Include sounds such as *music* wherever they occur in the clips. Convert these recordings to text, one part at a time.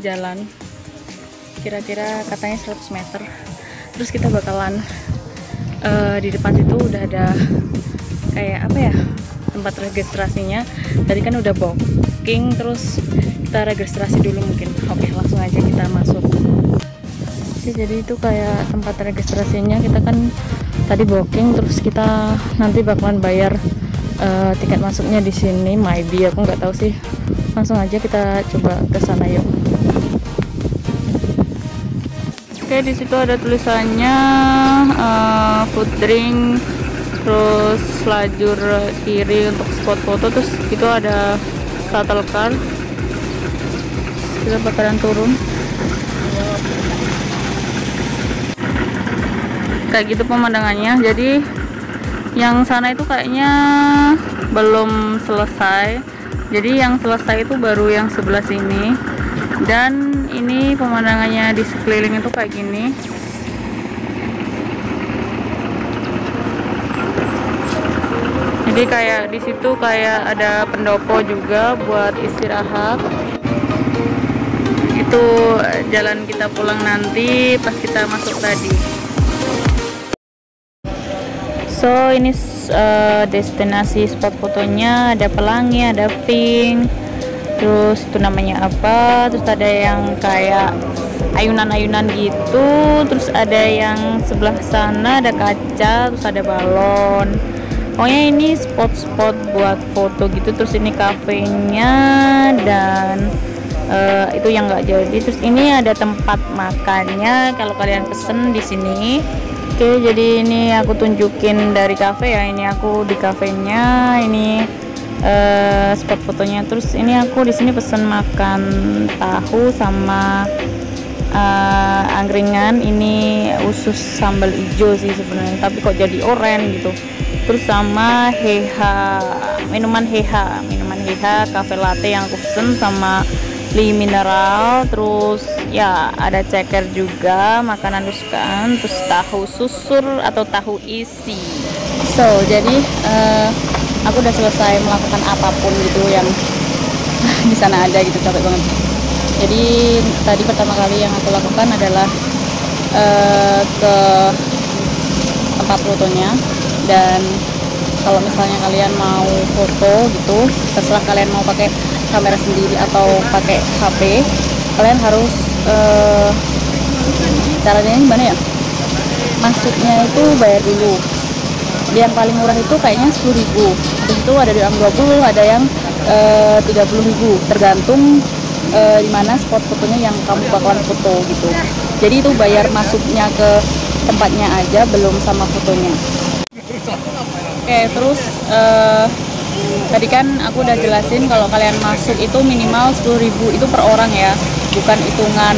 jalan. Kira-kira katanya 100 meter. Terus kita bakalan uh, di depan situ udah ada kayak apa ya tempat registrasinya. Tadi kan udah booking terus kita registrasi dulu mungkin. Oke langsung aja kita masuk. Oke jadi itu kayak tempat registrasinya. Kita kan tadi booking terus kita nanti bakalan bayar uh, tiket masuknya di sini. Maybe aku nggak tahu sih langsung aja kita coba ke sana yuk. Oke di situ ada tulisannya uh, food drink terus lajur kiri untuk spot foto terus itu ada shuttle car. Kita bakalan turun. Kayak gitu pemandangannya. Jadi yang sana itu kayaknya belum selesai jadi yang selesai itu baru yang sebelah sini. Dan ini pemandangannya di sekeliling itu kayak gini. Jadi kayak di situ kayak ada pendopo juga buat istirahat. Itu jalan kita pulang nanti pas kita masuk tadi so ini uh, destinasi spot fotonya. Ada pelangi ada pink. Terus itu namanya apa? Terus ada yang kayak ayunan-ayunan gitu. Terus ada yang sebelah sana ada kaca terus ada balon. Pokoknya ini spot-spot buat foto gitu. Terus ini kafenya dan uh, itu yang enggak jadi. Terus ini ada tempat makannya. Kalau kalian pesen di sini oke jadi ini aku tunjukin dari cafe ya. Ini aku di kafenya ini uh, spot fotonya. Terus ini aku di sini pesen makan tahu sama uh, angkringan. Ini usus sambal hijau sih sebenarnya tapi kok jadi oranye gitu. Terus sama heha minuman heha minuman heha cafe latte yang aku pesen sama li mineral terus ya ada ceker juga makanan kesukaan terus tahu susur atau tahu isi. So jadi uh, aku udah selesai melakukan apa pun gitu yang *laughs* di sana ada gitu capek banget. Jadi tadi pertama kali yang aku lakukan adalah uh, ke tempat fotonya. Dan kalau misalnya kalian mau foto gitu terserah kalian mau pakai kamera sendiri atau pakai HP kalian harus uh, caranya gimana ya? Masuknya itu bayar dulu. Yang paling murah itu kayaknya 10.000 terus itu ada yang 20 ada yang eh, 30.000 tergantung eh, di mana spot fotonya yang kamu bakalan foto gitu. Jadi itu bayar masuknya ke tempatnya aja belum sama fotonya. Oke terus eh, tadi kan aku udah jelasin kalau kalian masuk itu minimal 10.000 itu per orang ya. Bukan hitungan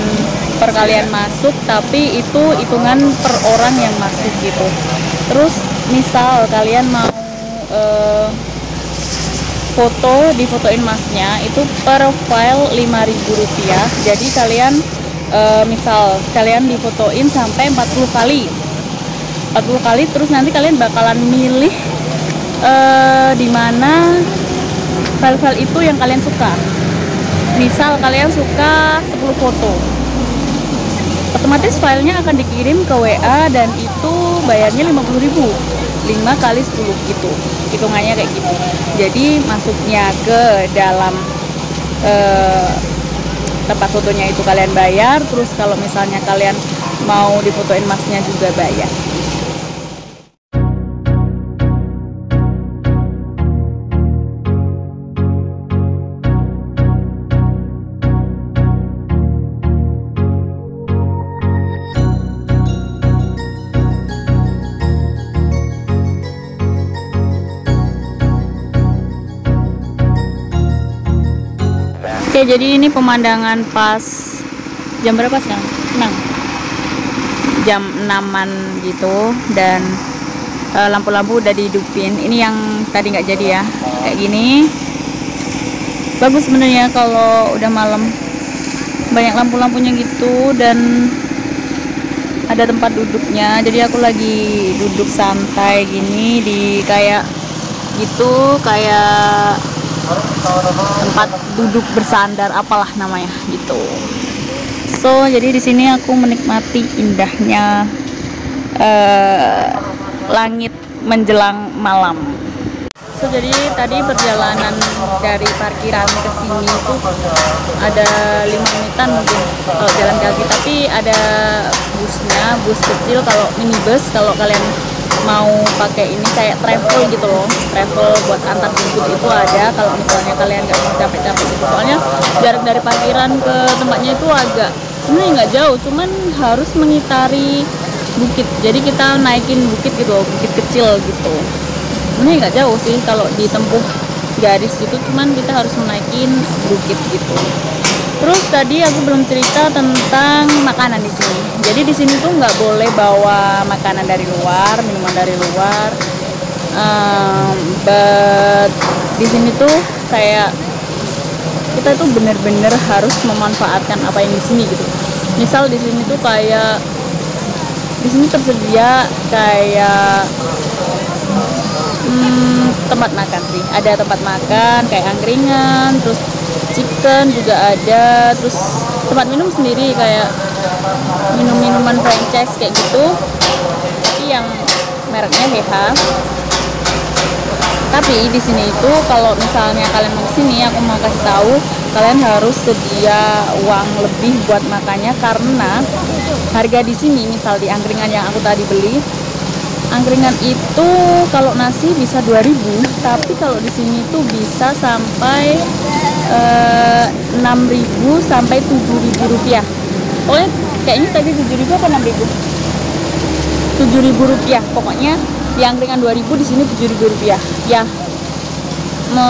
per kalian masuk tapi itu hitungan per orang yang masuk gitu. Terus misal kalian mau foto di fotoin masnya itu per file 5000 rupiah. Jadi kalian uh, misal kalian difotoin sampai 40 kali. 40 kali terus nanti kalian bakalan milih uh, di mana file-file itu yang kalian suka. Misal kalian suka 10 foto. Otomatis filenya akan dikirim ke WA dan itu bayarnya 50.000 5 kali 10 gitu. Hitungannya kayak gitu. Jadi masuknya ke dalam eh, tempat fotonya itu kalian bayar. Terus kalau misalnya kalian mau difotoin masnya juga bayar Oke jadi ini pemandangan pas jam berapa sekarang? 6 jam 6 gitu dan eh, lampu-lampu udah dihidupin. Ini yang tadi nggak jadi ya kayak gini. Bagus sebenarnya kalau udah malam. Banyak lampu-lampunya gitu dan ada tempat duduknya. Jadi aku lagi duduk santai gini di kayak gitu kayak tempat duduk bersandar apalah namanya gitu. So jadi di sini aku menikmati indahnya uh, langit menjelang malam. So jadi tadi perjalanan dari parkiran ke sini itu ada lima menitan mungkin kalau jalan kaki. Tapi ada busnya bus kecil. Kalau minibus kalau kalian mau pakai ini kayak travel gitu loh. Travel buat antar jemput itu ada kalau misalnya kalian nggak mau capek-capek gitu. Soalnya jarak dari parkiran ke tempatnya itu agak sebenarnya nggak jauh cuman harus mengitari bukit. Jadi kita naikin bukit gitu loh bukit kecil gitu. Sebenarnya nggak jauh sih kalau ditempuh garis gitu cuman kita harus menaikin bukit gitu tadi aku belum cerita tentang makanan di sini. Jadi di sini tuh nggak boleh bawa makanan dari luar minuman dari luar. Um, but di sini tuh kayak kita tuh bener-bener harus memanfaatkan apa yang di sini gitu. Misal di sini tuh kayak di sini tersedia kayak hmm, tempat makan sih. Ada tempat makan kayak angkringan terus chicken juga ada. Terus tempat minum sendiri kayak minum-minuman franchise kayak gitu. Tapi yang mereknya Heha tapi di sini itu kalau misalnya kalian mau ke sini aku mau kasih tahu kalian harus sedia uang lebih buat makannya karena harga di sini misal di angkringan yang aku tadi beli angkringan itu kalau nasi bisa 2000 tapi kalau di sini tuh bisa sampai eh, 6000 sampai 7000 rupiah. Pokoknya kayaknya tadi 7000 apa 6000 7000 rupiah. Pokoknya di angkringan 2000 di sini 7000 rupiah. Ya me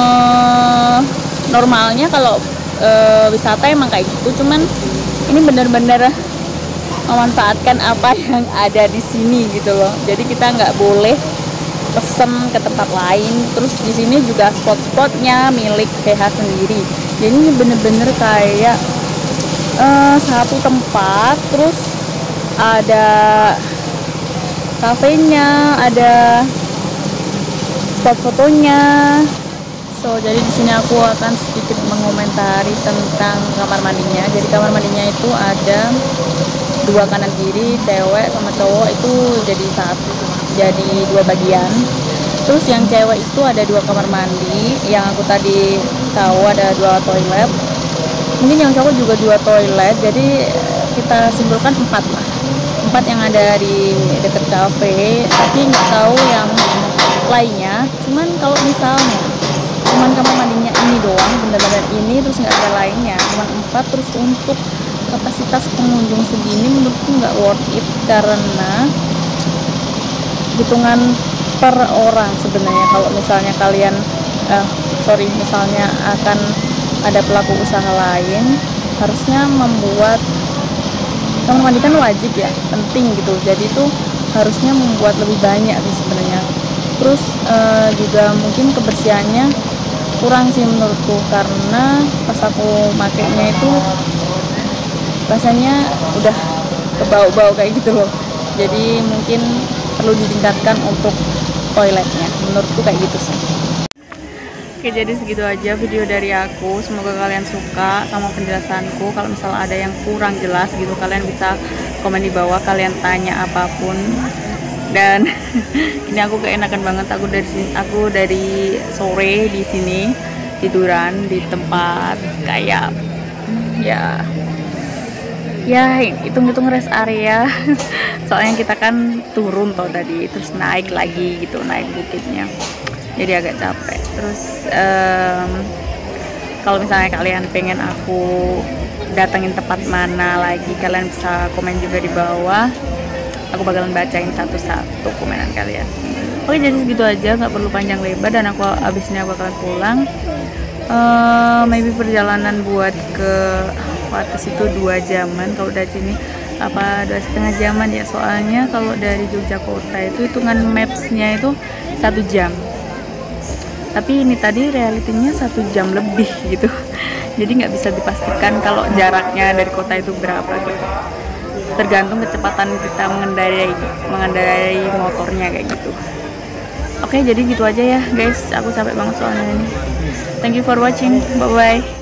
normalnya kalau uh, wisata emang kayak gitu. Cuman ini bener-bener memanfaatkan apa *laughs* yang ada di sini gitu loh. Jadi kita nggak boleh pesen ke tempat lain. Terus di sini juga spot-spotnya milik PH sendiri. Jadi ini bener-bener kayak uh, satu tempat terus ada kafenya ada spot fotonya. So, jadi di sini aku akan sedikit mengomentari tentang kamar mandinya. Jadi kamar mandinya itu ada dua kanan kiri, cewek sama cowok itu jadi satu, jadi dua bagian. Terus yang cewek itu ada dua kamar mandi, yang aku tadi tahu ada dua toilet. Mungkin yang cowok juga dua toilet, jadi kita simpulkan empat lah. Empat yang ada di dekat cafe, tapi nggak tahu yang lainnya. Cuman kalau misalnya cuman kamar mandinya ini doang bener-bener ini terus nggak ada lainnya cuman empat terus untuk kapasitas pengunjung segini menurutku nggak worth it karena hitungan per orang sebenarnya. Kalau misalnya kalian eh, sorry misalnya akan ada pelaku usaha lain harusnya membuat kamar mandi kan wajib ya penting gitu. Jadi itu harusnya membuat lebih banyak sih sebenarnya. Terus uh, juga mungkin kebersihannya kurang sih menurutku karena pas aku makainya itu rasanya udah kebau-bau kayak gitu loh. Jadi mungkin perlu ditingkatkan untuk toiletnya. Menurutku kayak gitu sih. Oke jadi segitu aja video dari aku. Semoga kalian suka sama penjelasanku. Kalau misalnya ada yang kurang jelas gitu Kalian bisa komen di bawah Kalian tanya apa pun. Dan *laughs* ini aku keenakan banget. Aku dari aku dari sore di sini tiduran di tempat kayak ya ya hitung-hitung rest area. *laughs* Soalnya kita kan turun toh tadi terus naik lagi gitu naik bukitnya. Jadi agak capek. Terus um, kalau misalnya kalian pengen aku datangin tempat mana lagi kalian bisa komen juga di bawah. Aku bakalan bacain satu-satu komenan kalian. Oke jadi segitu aja. Nggak perlu panjang lebar dan aku abis ini aku bakalan pulang. Uh, maybe perjalanan buat ke atas itu dua jaman kalau dari sini apa dua setengah jaman ya. Soalnya kalau dari Jogja kota itu hitungan mapsnya itu satu jam. Tapi ini tadi realitinya satu jam lebih *laughs* gitu. Jadi nggak bisa dipastikan kalau jaraknya dari kota itu berapa gitu. Tergantung kecepatan kita mengendarai mengendarai motornya kayak gitu. Oke jadi gitu aja ya guys. Aku capek banget soalnya ini. Thank you for watching. Bye bye